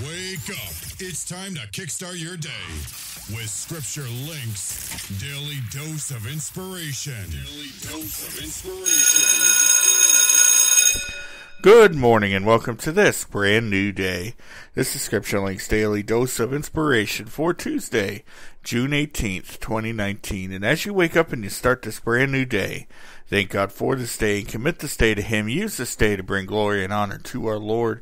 Wake up. It's time to kickstart your day with Scripture Links Daily Dose of Inspiration. Daily Dose of Inspiration. Good morning and welcome to this brand new day. This is Scripture Links Daily Dose of Inspiration for Tuesday, June 18th, 2019. And as you wake up and you start this brand new day, thank God for this day and commit this day to Him. Use this day to bring glory and honor to our Lord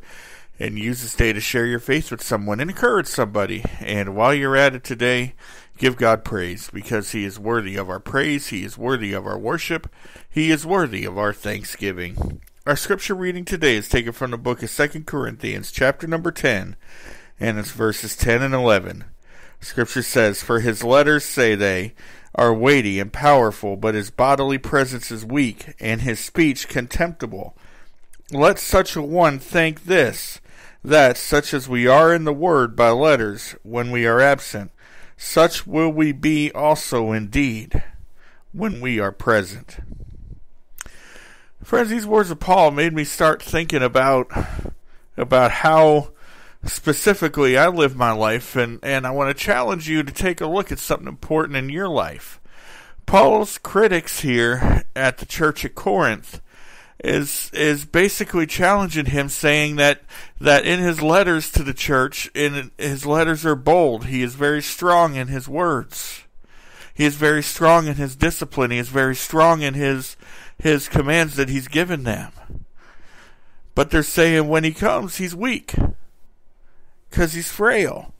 and use this day to share your faith with someone and encourage somebody. And while you're at it today, give God praise because He is worthy of our praise. He is worthy of our worship. He is worthy of our thanksgiving. Our scripture reading today is taken from the book of Second Corinthians, chapter number 10, and it's verses 10 and 11. Scripture says, For his letters, say they, are weighty and powerful, but his bodily presence is weak, and his speech contemptible. Let such a one think this that, such as we are in the word by letters when we are absent, such will we be also indeed when we are present. Friends, these words of Paul made me start thinking about about how specifically I live my life and, and I want to challenge you to take a look at something important in your life. Paul's critics here at the church at Corinth is is basically challenging him, saying that that in his letters to the church, in his letters are bold. He is very strong in his words. He is very strong in his discipline. He is very strong in his his commands that he's given them. But they're saying when he comes, he's weak because he's frail.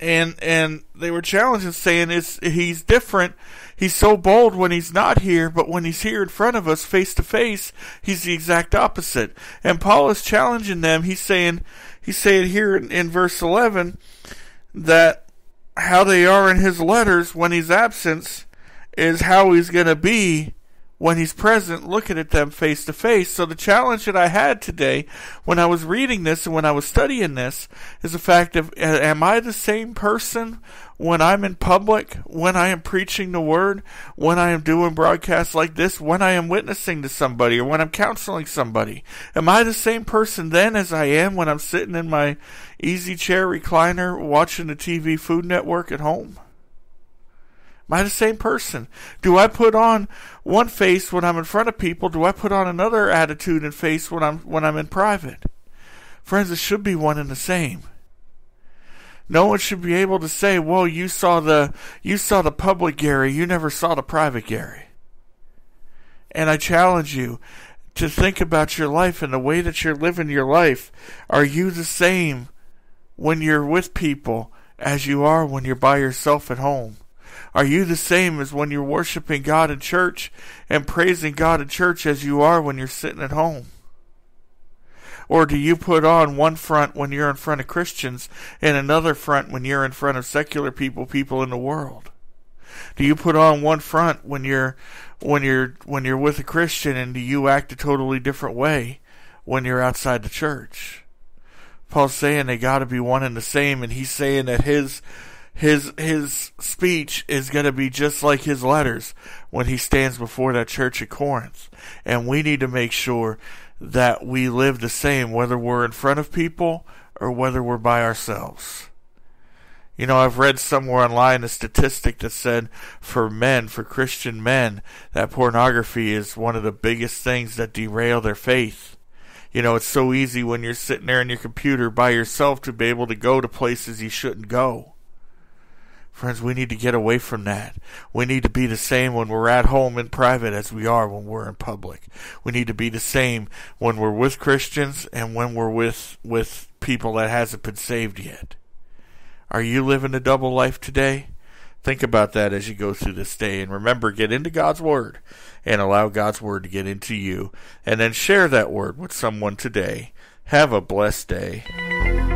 And and they were challenging, saying is he's different He's so bold when he's not here, but when he's here in front of us face to face, he's the exact opposite. And Paul is challenging them. He's saying, he's saying here in, in verse 11 that how they are in his letters when he's absent is how he's going to be when he's present looking at them face to face. So the challenge that I had today when I was reading this and when I was studying this is the fact of am I the same person when I'm in public, when I am preaching the word, when I am doing broadcasts like this, when I am witnessing to somebody or when I'm counseling somebody? Am I the same person then as I am when I'm sitting in my easy chair recliner watching the TV Food Network at home? Am I the same person? Do I put on one face when I'm in front of people? Do I put on another attitude and face when I'm when I'm in private? Friends, it should be one and the same. No one should be able to say, "Well, you saw the you saw the public Gary, you never saw the private Gary." And I challenge you to think about your life and the way that you're living your life. Are you the same when you're with people as you are when you're by yourself at home? Are you the same as when you're worshiping God in church and praising God in church as you are when you're sitting at home? Or do you put on one front when you're in front of Christians and another front when you're in front of secular people, people in the world? Do you put on one front when you're when you're when you're with a Christian and do you act a totally different way when you're outside the church? Paul's saying they got to be one and the same and he's saying that his his his speech is going to be just like his letters when he stands before that church at Corinth. And we need to make sure that we live the same whether we're in front of people or whether we're by ourselves. You know, I've read somewhere online a statistic that said for men, for Christian men, that pornography is one of the biggest things that derail their faith. You know, it's so easy when you're sitting there on your computer by yourself to be able to go to places you shouldn't go. Friends, we need to get away from that. We need to be the same when we're at home in private as we are when we're in public. We need to be the same when we're with Christians and when we're with, with people that hasn't been saved yet. Are you living a double life today? Think about that as you go through this day and remember, get into God's Word and allow God's Word to get into you and then share that Word with someone today. Have a blessed day.